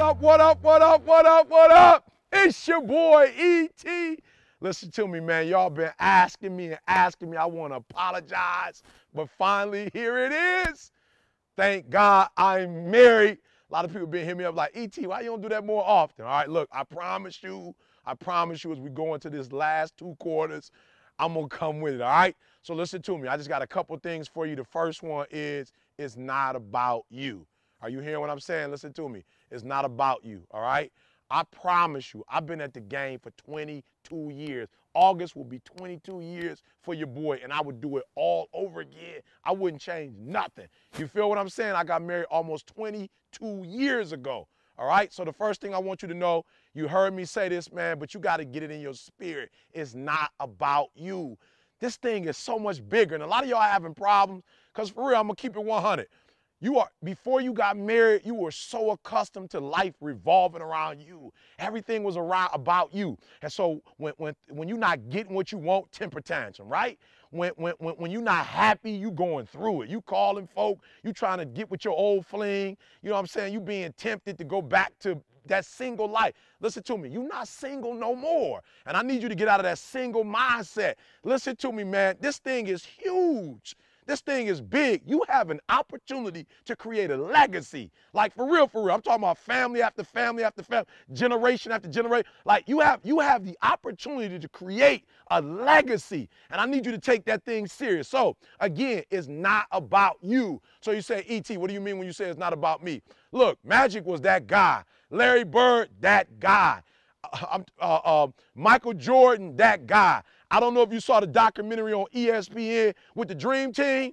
up, what up, what up, what up, what up? It's your boy E.T. Listen to me, man. Y'all been asking me and asking me. I want to apologize, but finally, here it is. Thank God I'm married. A lot of people been hitting me up like, E.T., why you don't do that more often? All right, look, I promise you, I promise you as we go into this last two quarters, I'm to come with it, all right? So listen to me. I just got a couple things for you. The first one is, it's not about you. Are you hearing what I'm saying? Listen to me. It's not about you, all right? I promise you, I've been at the game for 22 years. August will be 22 years for your boy, and I would do it all over again. I wouldn't change nothing. You feel what I'm saying? I got married almost 22 years ago. All right. So the first thing I want you to know, you heard me say this, man, but you got to get it in your spirit. It's not about you. This thing is so much bigger, and a lot of y'all having problems. Cause for real, I'm gonna keep it 100. You are before you got married, you were so accustomed to life revolving around you. Everything was around about you. And so when when when you're not getting what you want, temper tantrum, right? When when when, when you're not happy, you going through it. You calling folk, you trying to get with your old fling. You know what I'm saying? You being tempted to go back to that single life. Listen to me. You're not single no more. And I need you to get out of that single mindset. Listen to me, man. This thing is huge. This thing is big. You have an opportunity to create a legacy. Like for real, for real. I'm talking about family after family after family, generation after generation. Like you have you have the opportunity to create a legacy. And I need you to take that thing serious. So again, it's not about you. So you say, E.T., what do you mean when you say it's not about me? Look, Magic was that guy. Larry Bird, that guy. Uh, uh, uh, Michael Jordan, that guy. I don't know if you saw the documentary on ESPN with the Dream Team.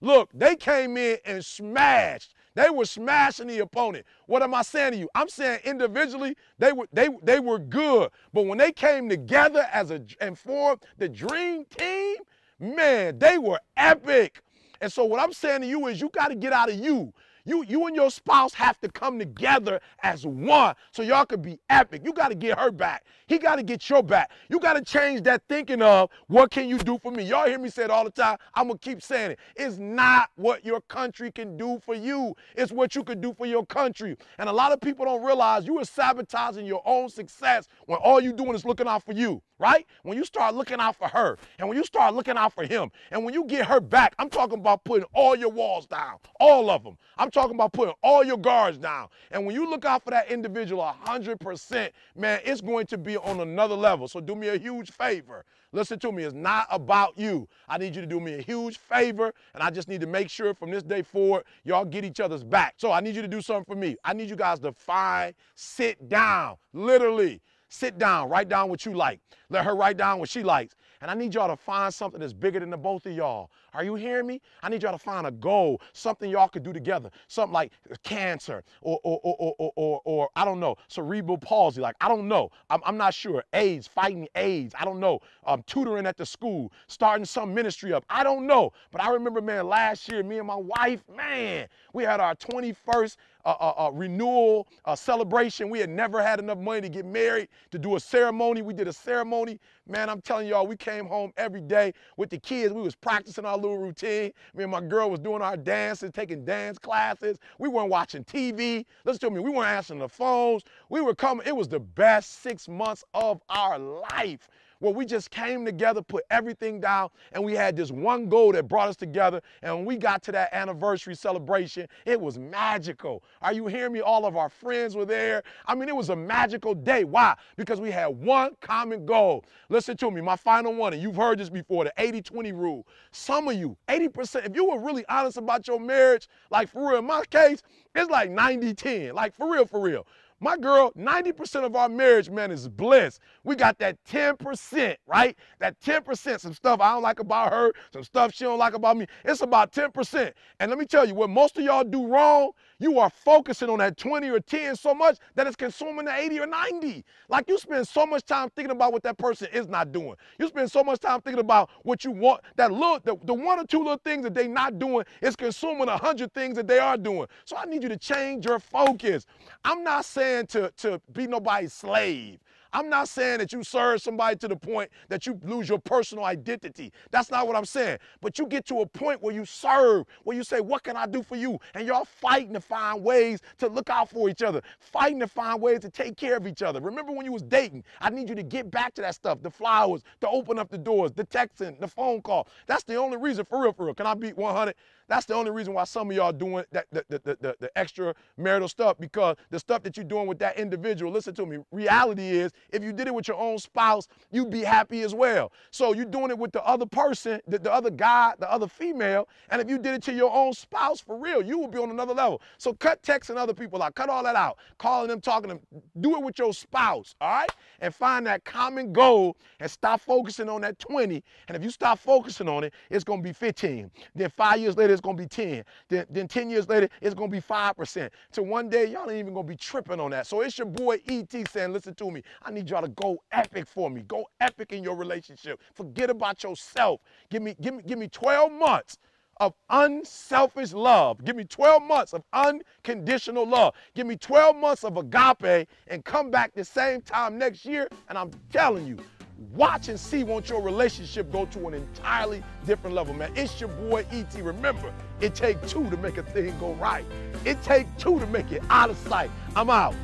Look, they came in and smashed. They were smashing the opponent. What am I saying to you? I'm saying individually they were they they were good, but when they came together as a and formed the Dream Team, man, they were epic. And so what I'm saying to you is you got to get out of you. You, you and your spouse have to come together as one so y'all can be epic. You got to get her back. He got to get your back. You got to change that thinking of what can you do for me? Y'all hear me say it all the time. I'm going to keep saying it. It's not what your country can do for you. It's what you can do for your country. And a lot of people don't realize you are sabotaging your own success when all you're doing is looking out for you right? When you start looking out for her and when you start looking out for him and when you get her back, I'm talking about putting all your walls down, all of them. I'm talking about putting all your guards down. And when you look out for that individual 100%, man, it's going to be on another level. So do me a huge favor. Listen to me, it's not about you. I need you to do me a huge favor, and I just need to make sure from this day forward, y'all get each other's back. So I need you to do something for me. I need you guys to find, sit down, literally. Sit down, write down what you like. Let her write down what she likes. And I need y'all to find something that's bigger than the both of y'all. Are you hearing me? I need y'all to find a goal, something y'all could do together. Something like cancer or, or, or, or, or, or I don't know, cerebral palsy. Like, I don't know. I'm, I'm not sure. AIDS, fighting AIDS. I don't know. Um, tutoring at the school, starting some ministry up. I don't know. But I remember, man, last year, me and my wife, man, we had our 21st uh, uh, uh, renewal uh, celebration. We had never had enough money to get married, to do a ceremony. We did a ceremony. Man, I'm telling y'all, we came home every day with the kids. We was practicing our little routine. Me and my girl was doing our dances, taking dance classes. We weren't watching TV. Listen to me, we weren't answering the phones. We were coming. It was the best six months of our life where we just came together, put everything down, and we had this one goal that brought us together. And when we got to that anniversary celebration, it was magical. Are you hearing me? All of our friends were there. I mean, it was a magical day. Why? Because we had one common goal. Listen to me, my final one, and you've heard this before the 80 20 rule. Some of you, 80%, if you were really honest about your marriage, like for real, in my case, it's like 90 10, like for real, for real. My girl, 90% of our marriage, man, is bliss. We got that 10%, right? That 10%, some stuff I don't like about her, some stuff she don't like about me. It's about 10%. And let me tell you, what most of y'all do wrong, you are focusing on that 20 or 10 so much that it's consuming the 80 or 90. Like you spend so much time thinking about what that person is not doing. You spend so much time thinking about what you want. That little, the, the one or two little things that they not doing is consuming a hundred things that they are doing. So I need you to change your focus. I'm not saying to, to be nobody's slave. I'm not saying that you serve somebody to the point that you lose your personal identity. That's not what I'm saying. But you get to a point where you serve, where you say, What can I do for you? And y'all fighting to find ways to look out for each other, fighting to find ways to take care of each other. Remember when you was dating? I need you to get back to that stuff the flowers, to open up the doors, the texting, the phone call. That's the only reason, for real, for real. Can I beat 100? That's the only reason why some of y'all doing that the, the, the, the, extra marital stuff because the stuff that you're doing with that individual, listen to me, reality is if you did it with your own spouse, you'd be happy as well. So you're doing it with the other person, the, the other guy, the other female, and if you did it to your own spouse for real, you would be on another level. So cut texting other people out, cut all that out, calling them, talking to them, do it with your spouse, all right? And find that common goal and stop focusing on that 20. And if you stop focusing on it, it's gonna be 15. Then five years later, it's gonna be 10. Then, then 10 years later, it's gonna be 5%. So one day, y'all ain't even gonna be tripping on that. So it's your boy ET saying, listen to me. I need y'all to go epic for me. Go epic in your relationship. Forget about yourself. Give me, give me, give me 12 months of unselfish love. Give me 12 months of unconditional love. Give me 12 months of agape and come back the same time next year. And I'm telling you, Watch and see won't your relationship go to an entirely different level, man. It's your boy ET. Remember, it take two to make a thing go right. It take two to make it out of sight. I'm out.